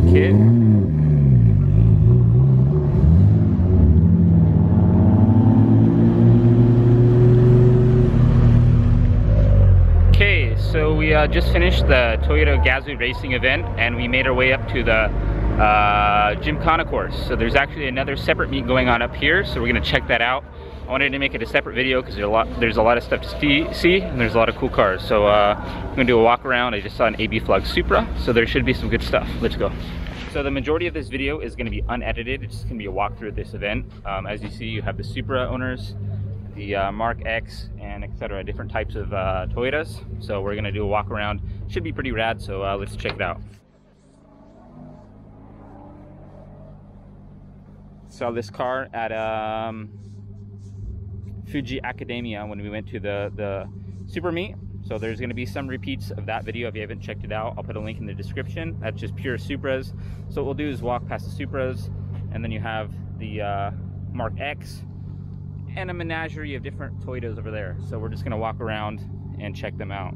uh, kit. Okay, so we uh, just finished the Toyota Gazoo racing event and we made our way up to the uh, Gymkhana course. So there's actually another separate meet going on up here, so we're gonna check that out. I wanted to make it a separate video because there's a lot there's a lot of stuff to see and there's a lot of cool cars. So uh, I'm gonna do a walk around. I just saw an Abflug Supra, so there should be some good stuff. Let's go. So the majority of this video is gonna be unedited. It's just gonna be a walkthrough of this event. Um, as you see, you have the Supra owners, the uh, Mark X, and etc. Different types of uh, Toyotas. So we're gonna do a walk around. Should be pretty rad. So uh, let's check it out. Saw this car at um, Fuji Academia when we went to the, the Super Meet. So there's going to be some repeats of that video if you haven't checked it out. I'll put a link in the description. That's just pure Supras. So what we'll do is walk past the Supras and then you have the uh, Mark X and a menagerie of different Toyotas over there. So we're just going to walk around and check them out.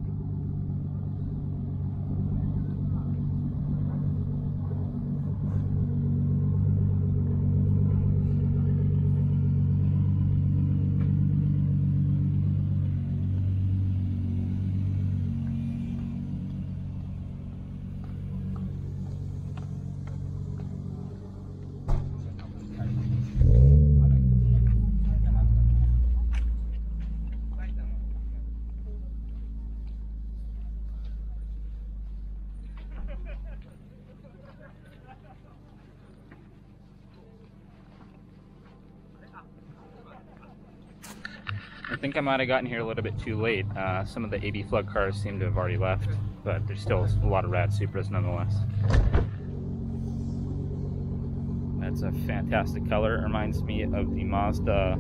Think I might have gotten here a little bit too late. Uh, some of the Abflug cars seem to have already left, but there's still a lot of rad Supras nonetheless. That's a fantastic color. It reminds me of the Mazda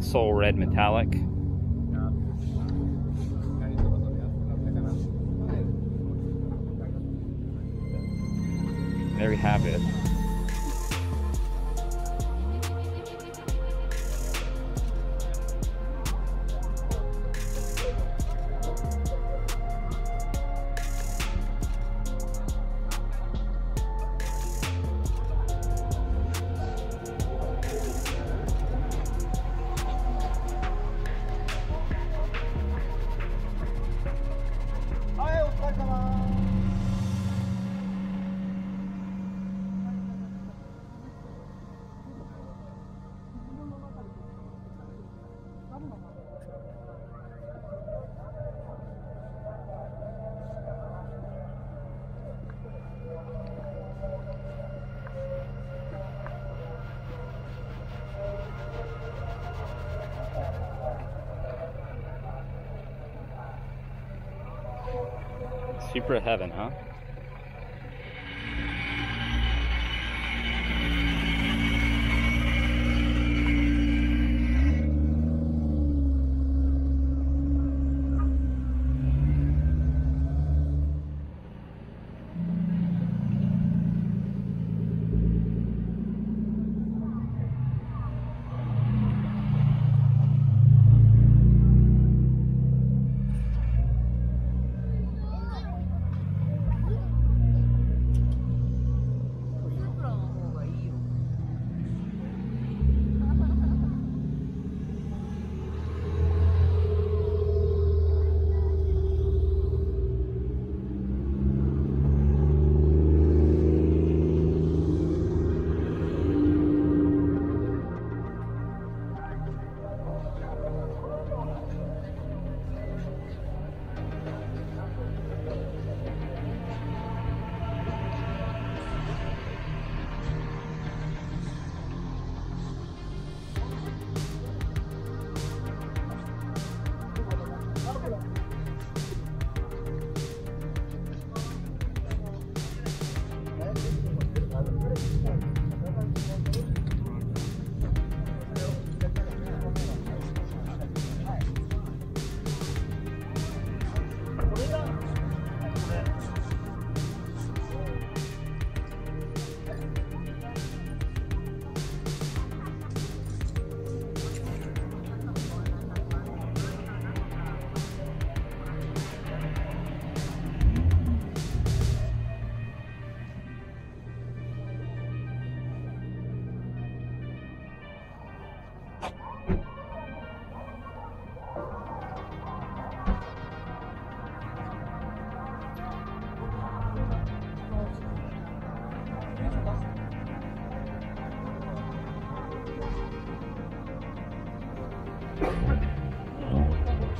Soul Red Metallic. There we have it. Supra heaven, huh?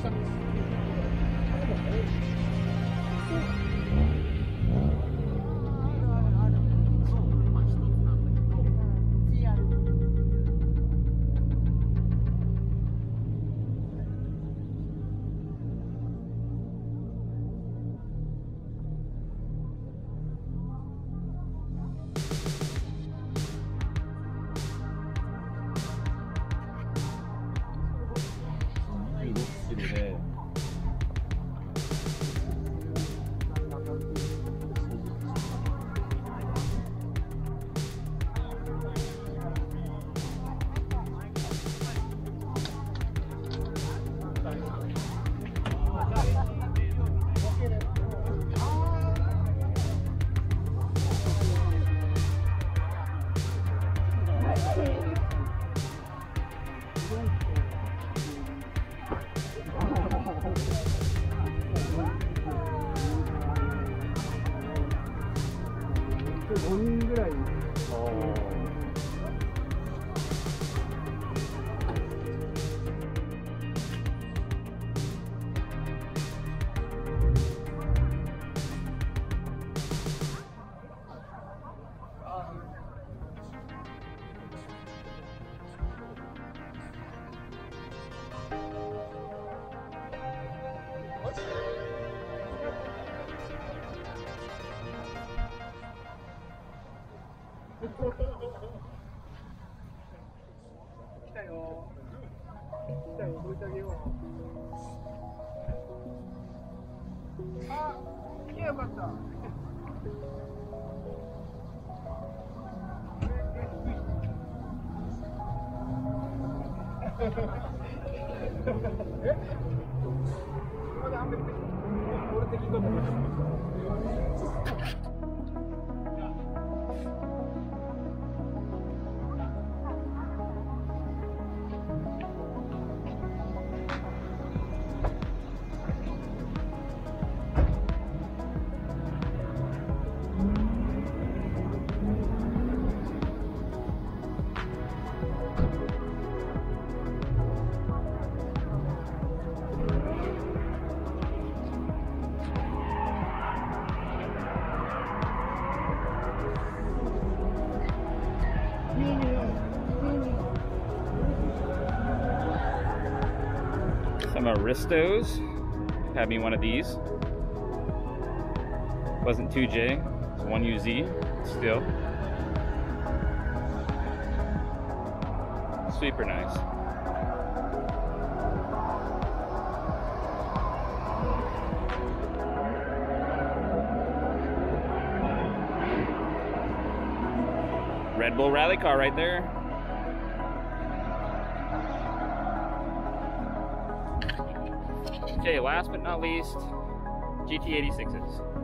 personas. 5人ぐらい。来たよ来たよどいてあげようあ行けよかった。えまだ雨降ってきた俺的にとって Some Aristos. Had me one of these. Wasn't 2J, it's 1UZ still. Super nice. Red Bull rally car right there. Okay, last but not least, GT86s.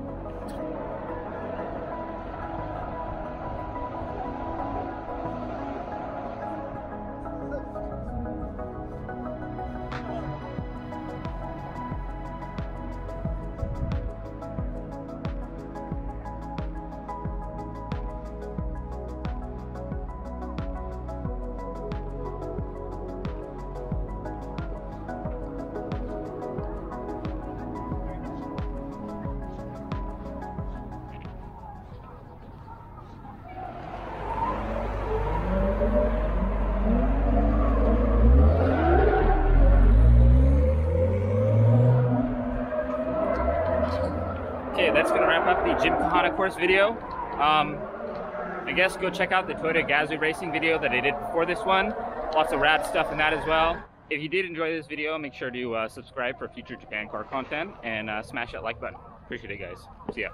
Gymkhana course video. Um, I guess go check out the Toyota Gazoo Racing video that I did before this one. Lots of rad stuff in that as well. If you did enjoy this video, make sure to uh, subscribe for future Japan car content and uh, smash that like button. Appreciate it, guys. See ya.